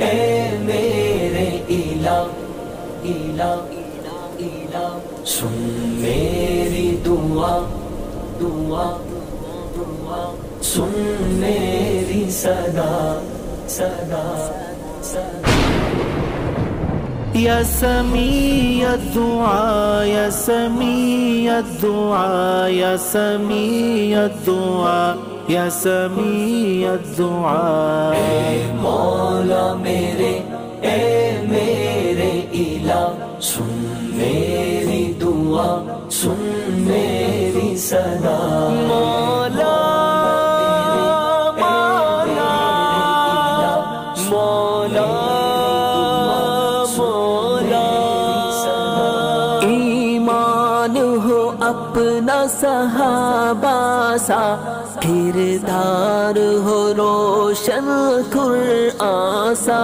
ए मेरे इला इला इला सुन मेरी दुआ दुआ दुआ। सुन मेरी सदा सदा सदा। या समी, या दुआ, या समी, या दुआ, या समी दुआ, या समी दुआ। मेरी दुआ सुन मेरी सदा। मौला मौला मौला मौला। ईमान हो अपना सहाबा सा किरदार हो रोशन आसा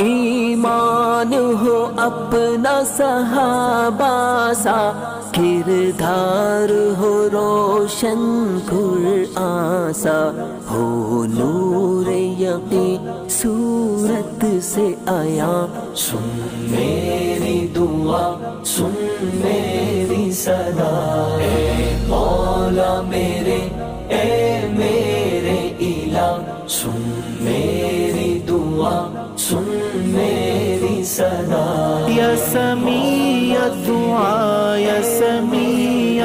ईमान हो अपना सहाबा सा किरदार हो रोशन आसा हो नूर यकी सूरत से आया। सुन मेरी दुआ सुन मेरी सदा। ए मौला मेरे ए मेरे इला। सुन मेरी दुआ सुन मेरी सदा। यसमी दुआ यसमी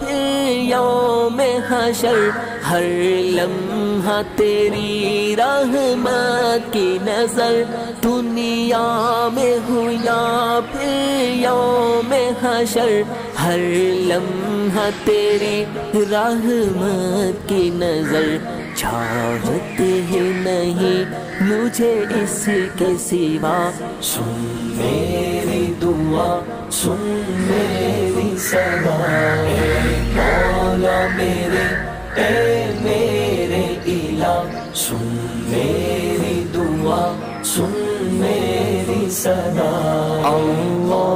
फिर यौम हशर हर लम्हा तेरी रहमत की नजर दुनिया में हुआ फिर यौम हशर हर लम्हा तेरी रहमत की नजर चाहते ही नहीं मुझे इसके सिवा। सुन मेरी दुआ, सुन मेरी सदा मेरे ए मेरे इला। सुन मेरी दुआ, सुन मेरी सदा अल्लाह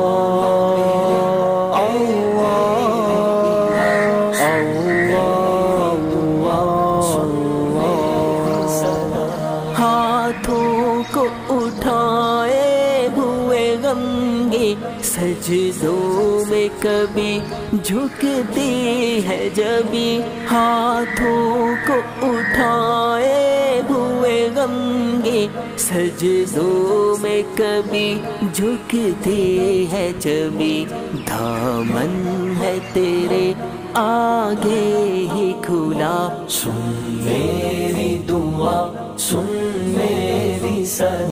गंगे सजदों में कभी झुकती है जबी हाथों को उठाए हुए गंगे सजदों में कभी झुकती है जबी दामन है तेरे आगे ही खुला। सुन मेरी दुआ, सुन मेरी सदा